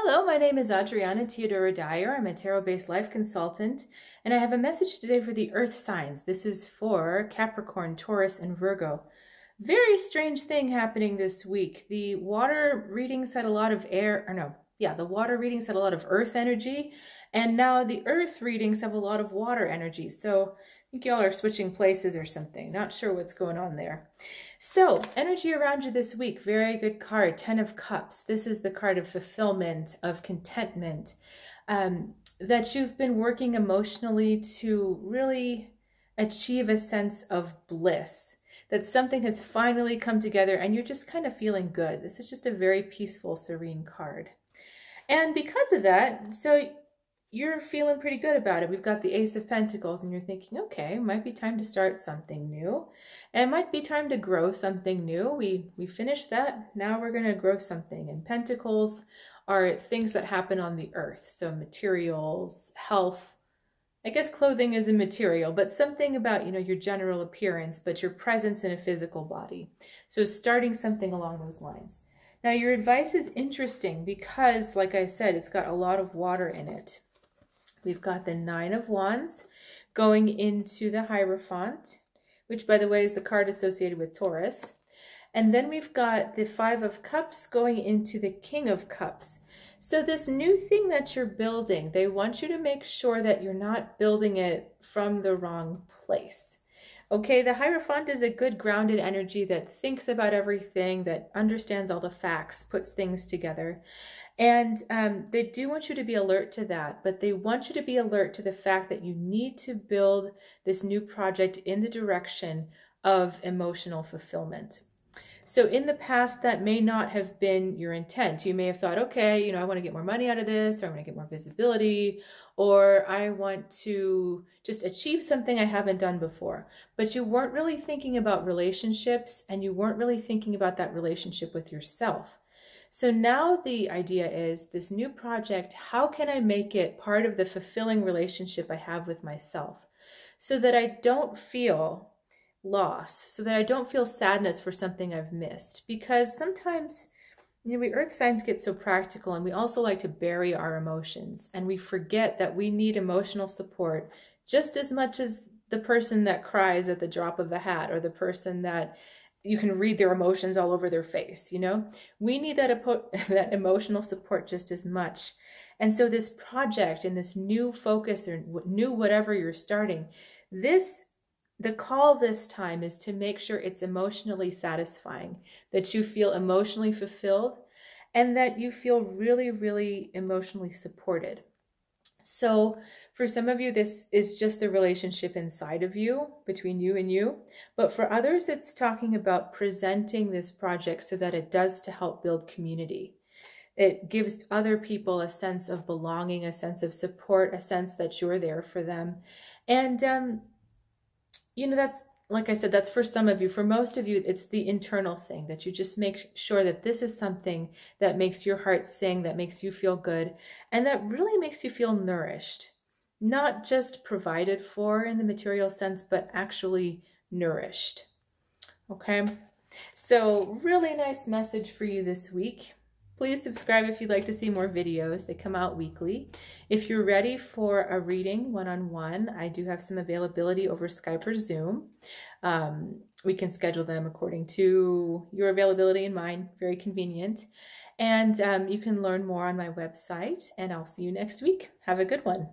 Hello, my name is Adriana Teodoro Dier. I'm a tarot based life consultant, and I have a message today for the earth signs. This is for Capricorn, Taurus, and Virgo. Very strange thing happening this week. The water readings had a lot of air, or no, yeah, the water readings had a lot of earth energy, and now the earth readings have a lot of water energy. So think y'all are switching places or something. Not sure what's going on there. So, energy around you this week, very good card, Ten of Cups. This is the card of fulfillment, of contentment, um, that you've been working emotionally to really achieve a sense of bliss, that something has finally come together and you're just kind of feeling good. This is just a very peaceful, serene card. And because of that, so you're feeling pretty good about it. We've got the Ace of Pentacles, and you're thinking, okay, might be time to start something new. And it might be time to grow something new. We we finished that. Now we're gonna grow something. And pentacles are things that happen on the earth. So materials, health. I guess clothing is a material, but something about, you know, your general appearance, but your presence in a physical body. So starting something along those lines. Now your advice is interesting because, like I said, it's got a lot of water in it. We've got the Nine of Wands going into the Hierophant, which by the way is the card associated with Taurus. And then we've got the Five of Cups going into the King of Cups. So this new thing that you're building, they want you to make sure that you're not building it from the wrong place. Okay, the Hierophant is a good grounded energy that thinks about everything, that understands all the facts, puts things together. And um, they do want you to be alert to that, but they want you to be alert to the fact that you need to build this new project in the direction of emotional fulfillment. So in the past, that may not have been your intent. You may have thought, okay, you know, I want to get more money out of this, or I want to get more visibility, or I want to just achieve something I haven't done before. But you weren't really thinking about relationships and you weren't really thinking about that relationship with yourself. So now the idea is this new project, how can I make it part of the fulfilling relationship I have with myself so that I don't feel loss, so that I don't feel sadness for something I've missed? Because sometimes, you know, we earth signs get so practical and we also like to bury our emotions and we forget that we need emotional support just as much as the person that cries at the drop of a hat or the person that you can read their emotions all over their face you know we need that that emotional support just as much and so this project and this new focus or new whatever you're starting this the call this time is to make sure it's emotionally satisfying that you feel emotionally fulfilled and that you feel really really emotionally supported so for some of you, this is just the relationship inside of you, between you and you. But for others, it's talking about presenting this project so that it does to help build community. It gives other people a sense of belonging, a sense of support, a sense that you're there for them. And, um, you know, that's, like I said, that's for some of you. For most of you, it's the internal thing that you just make sure that this is something that makes your heart sing, that makes you feel good, and that really makes you feel nourished not just provided for in the material sense, but actually nourished. Okay, so really nice message for you this week. Please subscribe if you'd like to see more videos. They come out weekly. If you're ready for a reading one-on-one, -on -one, I do have some availability over Skype or Zoom. Um, we can schedule them according to your availability and mine, very convenient. And um, you can learn more on my website, and I'll see you next week. Have a good one.